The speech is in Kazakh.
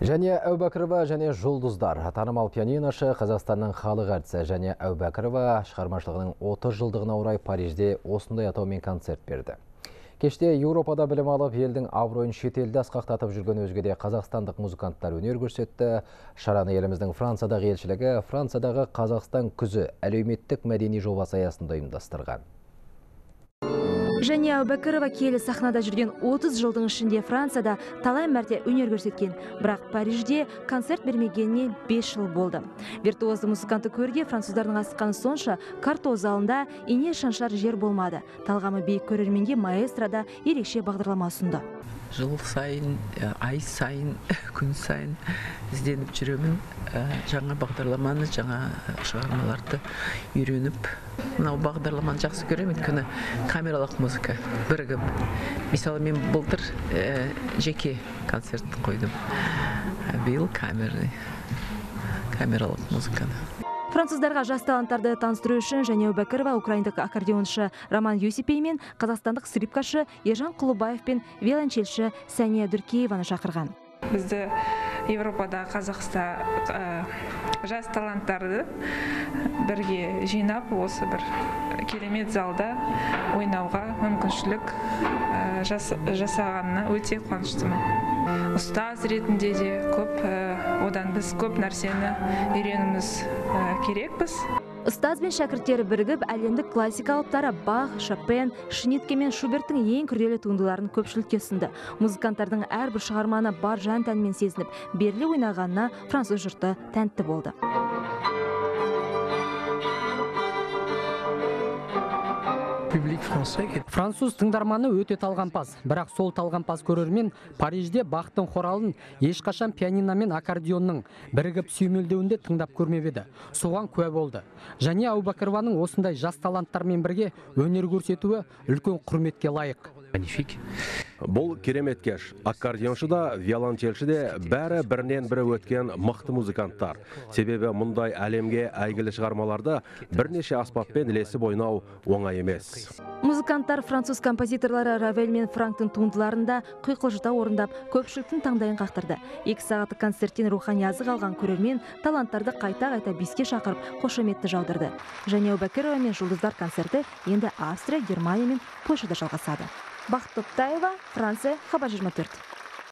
Және Әубәкірова және Жұлдыздар. Танымал пианиношы Қазақстанның халық әртісі және Әубәкірова шығармашылығының 30 жылдығына орай Парижде осындай атаумен концерт берді. Кеште Еуропада білім алып, елдің абыройын шетелде асқақтатып жүрген өзгеде қазақстандық музыканттар өнер көрсетті. Шараны еліміздің Франциядағы елшілігі Франциядағы Қазақстан күзі әлеуметтік мәдени жобасы аясында ұйымдастырған. Және Әубәкірова келі сахнада жүрген 30 жылдың ішінде Францияда талай мәрте өнер көрсеткен. Бірақ Парижде концерт бермегеніне 5 жыл болды. Виртуозды музыканты көрге француздардың асыққаны сонша карто залында ине шаншар жер болмады. Талғамы биік көрерменге маэстрода ерекше бағдарлама ұсынды жыл сайын ай сайын күн сайын ізденіп жүремін. Жаңа бағдарламаны жаңа шығармаларды үйреніп. Мынау бағдарламаны жақсы көремін. Өйткені камералық музыка бірігіп. Мысалы мен былтыр жеке концерт қойдым. Биыл камерный камералық музыканы. Француздарға жас таланттарды таныстыру үшін және әубәкірова украиндық аккордеоншы роман юсипей мен қазақстандық скрипкашы ержан құлыбаев пен виолончельші сәния дүркееваны шақырған. Бізді европада қазақста жас таланттарды бірге жинап осы бір керемет залда ойнауға мүмкіншілік жасағанына өте қуаныштымын. Ұстаз ретінде де көп одан біз көп нәрсені үйренуіміз керекпіз. Ұстаз бен шәкірттері бірігіп әлемдік классика алыптары бах шопен шнитке мен шуберттің ең күрделі туындыларын көпшілікке ұсынды. Музыканттардың әрбір шығарманы бар жан тәнмен сезініп беріле ойнағанына француз жұрты тәнті болды. Француз тыңдарманы өте талғампаз. Бірақ сол талғампаз көрермен парижде бақтың хоралын ешқашан пианино мен аккордеонның бірігіп сүйемелдеуінде тыңдап көрмеп еді. Соған куә болды. Және әубәкірованың осындай жас таланттармен бірге өнер көрсетуі үлкен құрметке лайық. Магнифик бұл керемет кеш. Аккордеоншы да виолончельші де бәрі бірінен бірі өткен мықты музыканттар. Себебі мұндай әлемге әйгілі шығармаларды бірнеше аспаппен ілесіп ойнау оңай емес. Музыканттар француз композиторлары равель мен франктың туындыларында құйқылжыта орындап көпшіліктің таңдайын қақтырды. Екі сағаттық концерттен рухани азық алған көрермен таланттарды қайта қайта биске шақырып қошеметті жаудырды. Және әубәкірова мен жұлдыздар концерті енді австрия германия мен польшада жалғасады. Бақыт топтаева франция хабар жиырма төрт.